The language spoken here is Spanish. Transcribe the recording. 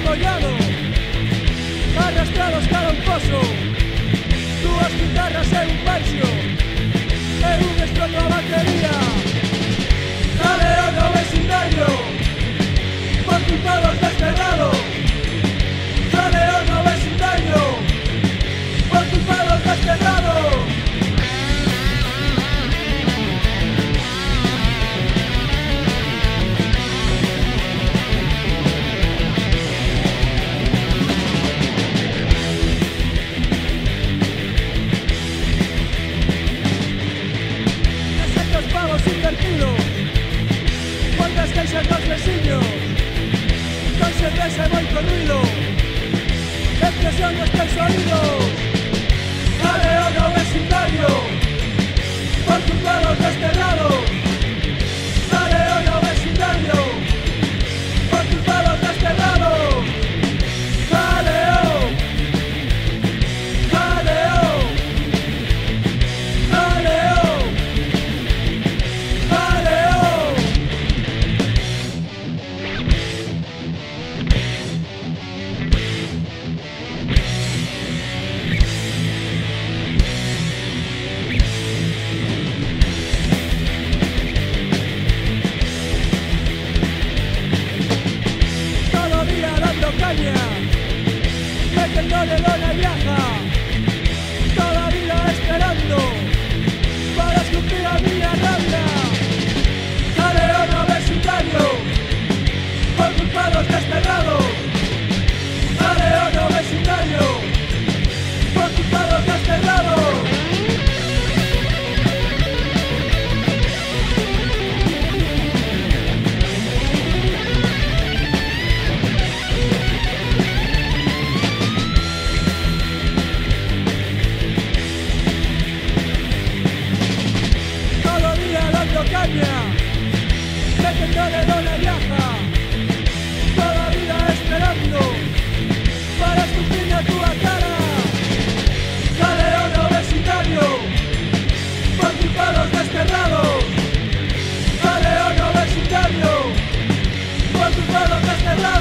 degollado Arrastrados cara un pozo Duas guitarras e un baixo está el sólido. que no le doy la vida Señor dónde viaja, toda vida esperando para su fin a tu atada. Daleón obsitario, por tu palo desterrado. ¡Daleón obsitario! ¡Con tu palo cazerra!